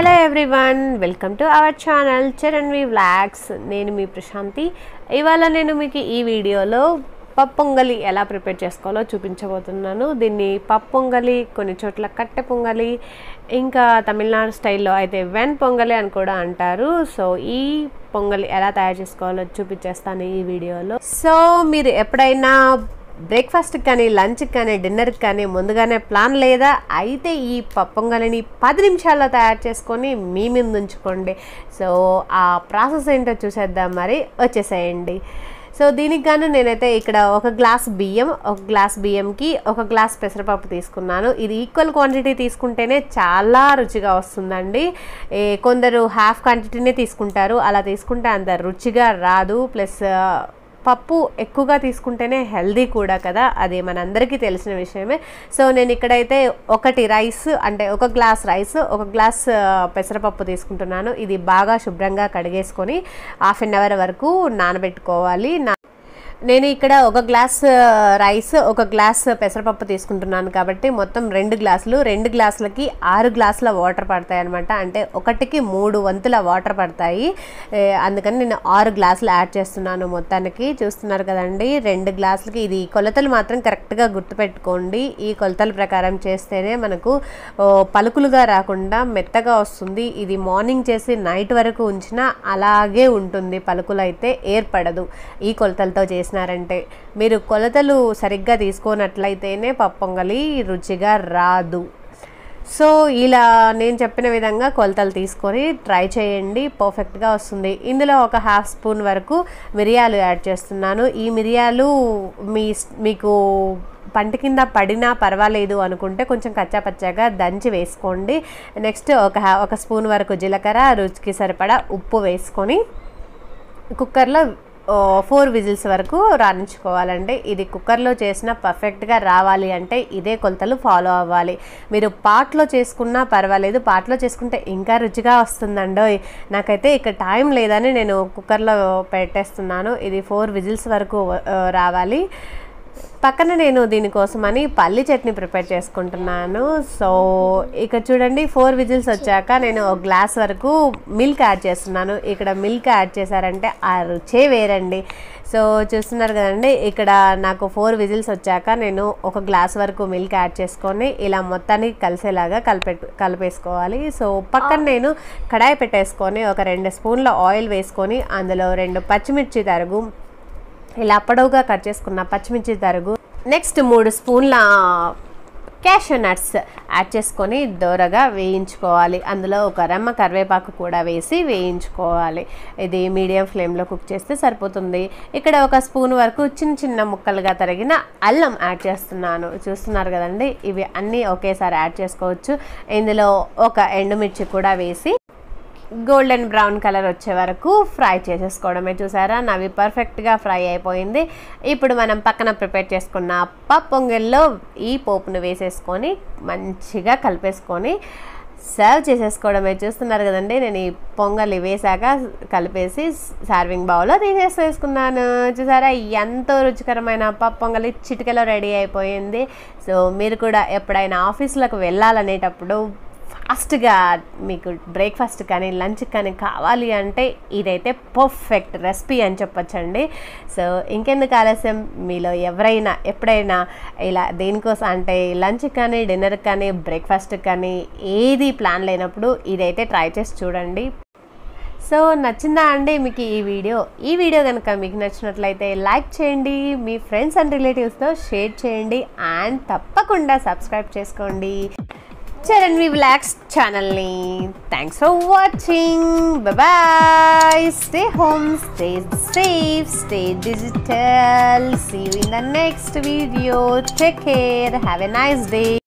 Hello everyone welcome to our channel Charanvi vlogs నేను మీ ప్రశాంతి. ఇవాళ నేను మీకు ఈ వీడియోలో పప్పు పొంగలి ఎలా ప్రిపేర్ చేసుకోవాలో చూపించబోతున్నాను. దీన్ని పప్పు పొంగలి కొన్ని చోట్ల కట్టె పొంగలి ఇంకా తమిళనాడు స్టైల్లో అయితే వెన్ పొంగలి అని కూడా అంటారు. సో ఈ పొంగలి ఎలా తయారు చేసుకోవాలో చూపించేస్తాను ఈ వీడియోలో. సో మీరు ఎప్పుడైనా బ్రేక్ఫాస్ట్కి కానీ లంచ్కి కానీ డిన్నర్కి కానీ ముందుగానే ప్లాన్ లేదా అయితే ఈ పప్పొంగలిని పది నిమిషాల్లో తయారు చేసుకొని మీ మీద ఉంచుకోండి సో ఆ ప్రాసెస్ ఏంటో చూసేద్దాం మరి. వచ్చేసేయండి. సో దీనికి గాను నేనైతే ఇక్కడ ఒక గ్లాస్ బియ్యం ఒక గ్లాస్ బియ్యంకి ఒక గ్లాస్ పెసరపప్పు తీసుకున్నాను. ఇది ఈక్వల్ క్వాంటిటీ తీసుకుంటేనే చాలా రుచిగా వస్తుందండి. కొందరు హాఫ్ క్వాంటిటీనే తీసుకుంటారు. అలా తీసుకుంటే అంత రుచిగా రాదు. ప్లస్ పప్పు ఎక్కువగా తీసుకుంటేనే హెల్దీ కూడా కదా? అది మనందరికీ తెలిసిన విషయమే. సో నేను ఇక్కడైతే ఒకటి రైస్ అంటే ఒక గ్లాస్ రైస్ ఒక గ్లాస్ పెసరపప్పు తీసుకుంటున్నాను. ఇది బాగా శుభ్రంగా కడిగేసుకొని హాఫ్ అన్ అవర్ వరకు నానబెట్టుకోవాలి. నా నేను ఇక్కడ ఒక గ్లాస్ రైస్ ఒక గ్లాస్ పెసరపప్పు తీసుకుంటున్నాను కాబట్టి మొత్తం రెండు గ్లాసులు. రెండు గ్లాసులకి ఆరు గ్లాసుల వాటర్ పడతాయి అనమాట అంటే ఒకటికి మూడు వంతుల వాటర్ పడతాయి. అందుకని నేను ఆరు గ్లాసులు యాడ్ చేస్తున్నాను మొత్తానికి. చూస్తున్నారు కదండి రెండు గ్లాసులకి ఇది కొలతలు మాత్రం కరెక్ట్గా గుర్తుపెట్టుకోండి. ఈ కొలతల ప్రకారం చేస్తేనే మనకు పలుకులుగా రాకుండా మెత్తగా వస్తుంది. ఇది మార్నింగ్ చేసి నైట్ వరకు ఉంచినా అలాగే ఉంటుంది. పలుకులు అయితే ఏర్పడదు ఈ కొలతలతో చేసి చేసినారంటే మీరు కొలతలు సరిగ్గా తీసుకున్నట్లయితేనే పప్పొంగలి రుచిగా రాదు. సో ఇలా నేను చెప్పిన విధంగా కొలతలు తీసుకొని ట్రై చేయండి. పర్ఫెక్ట్గా వస్తుంది. ఇందులో ఒక హాఫ్ స్పూన్ వరకు మిరియాలు యాడ్ చేస్తున్నాను. ఈ మిరియాలు మీ మీకు పంట కింద పడినా పర్వాలేదు అనుకుంటే కొంచెం కచ్చా పచ్చాగా దంచి వేసుకోండి. నెక్స్ట్ ఒక ఒక స్పూన్ వరకు జీలకర్ర రుచికి సరిపడా ఉప్పు వేసుకొని కుక్కర్లో ఫోర్ విజిల్స్ వరకు రాణించుకోవాలండి. ఇది కుక్కర్లో చేసిన పర్ఫెక్ట్గా రావాలి అంటే ఇదే కొలతలు ఫాలో అవ్వాలి. మీరు పాట్లో చేసుకున్నా పర్వాలేదు. పాట్లో చేసుకుంటే ఇంకా రుచిగా వస్తుందండి నాకైతే ఇక టైం లేదని నేను కుక్కర్లో పెట్టేస్తున్నాను. ఇది ఫోర్ విజిల్స్ వరకు రావాలి. పక్కన నేను దీనికోసమని పల్లి చట్నీ ప్రిపేర్ చేసుకుంటున్నాను. సో ఇక్కడ చూడండి ఫోర్ విజిల్స్ వచ్చాక నేను ఒక గ్లాస్ వరకు మిల్క్ యాడ్ చేస్తున్నాను. ఇక్కడ మిల్క్ యాడ్ చేశారంటే ఆ రుచే వేరండి. సో చూస్తున్నారు కదండి ఇక్కడ నాకు ఫోర్ విజిల్స్ వచ్చాక నేను ఒక గ్లాస్ వరకు మిల్క్ యాడ్ చేసుకొని ఇలా మొత్తానికి కలిసేలాగా కలిపే కలిపేసుకోవాలి. సో పక్కన నేను కడాయి పెట్టేసుకొని ఒక రెండు స్పూన్ల ఆయిల్ వేసుకొని అందులో రెండు పచ్చిమిర్చి తరుగు ఇలా పొడవుగా కట్ చేసుకున్న పచ్చిమిర్చి తరుగు. నెక్స్ట్ మూడు స్పూన్ల క్యాషూ నట్స్ యాడ్ చేసుకొని దోరగా వేయించుకోవాలి. అందులో ఒక రెమ్మ కరివేపాకు కూడా వేసి వేయించుకోవాలి. ఇది మీడియం ఫ్లేమ్లో కుక్ చేస్తే సరిపోతుంది. ఇక్కడ ఒక స్పూన్ వరకు చిన్న చిన్న ముక్కలుగా తరిగిన అల్లం యాడ్ చేస్తున్నాను. చూస్తున్నారు కదండి? ఇవి అన్నీ ఒకేసారి యాడ్ చేసుకోవచ్చు. ఇందులో ఒక ఎండుమిర్చి కూడా వేసి గోల్డెన్ బ్రౌన్ కలర్ వచ్చే వరకు ఫ్రై చేసేసుకోవడమే చూసారా? నవి పర్ఫెక్ట్గా ఫ్రై అయిపోయింది. ఇప్పుడు మనం పక్కన ప్రిపేర్ చేసుకున్న పొంగల్లో ఈ పోపును వేసేసుకొని మంచిగా కలిపేసుకొని సర్వ్ చేసేసుకోవడమే చూస్తున్నారు కదండి. నేను ఈ పొంగలి వేసాక కలిపేసి సర్వింగ్ బౌల్లో తీసేసేసుకున్నాను. చూసారా? ఎంతో రుచికరమైన పప్పు పొంగలి చిటికలో రెడీ అయిపోయింది. సో మీరు కూడా ఎప్పుడైనా ఆఫీసులకు వెళ్ళాలనేటప్పుడు ఫాస్ట్గా మీకు బ్రేక్ఫాస్ట్ కానీ లంచ్ కానీ కావాలి అంటే ఇదైతే పర్ఫెక్ట్ రెసిపీ అని చెప్పొచ్చండి. సో ఇంకెందుకు ఆలస్యం? మీలో ఎవరైనా ఎప్పుడైనా ఇలా దేనికోసం అంటే లంచ్ కానీ డిన్నర్ కానీ బ్రేక్ఫాస్ట్ కానీ ఏది ప్లాన్ లేనప్పుడు ఇదైతే ట్రై చేసి చూడండి. సో నచ్చిందా అండి మీకు ఈ వీడియో? ఈ వీడియో కనుక మీకు నచ్చినట్లయితే లైక్ చేయండి మీ ఫ్రెండ్స్ అండ్ రిలేటివ్స్తో షేర్ చేయండి అండ్ తప్పకుండా సబ్స్క్రైబ్ చేసుకోండి. Charanvi Relax channel. Thanks for watching. Bye bye. Stay home, stay safe, stay digital. See you in the next video. Take care. Have a nice day.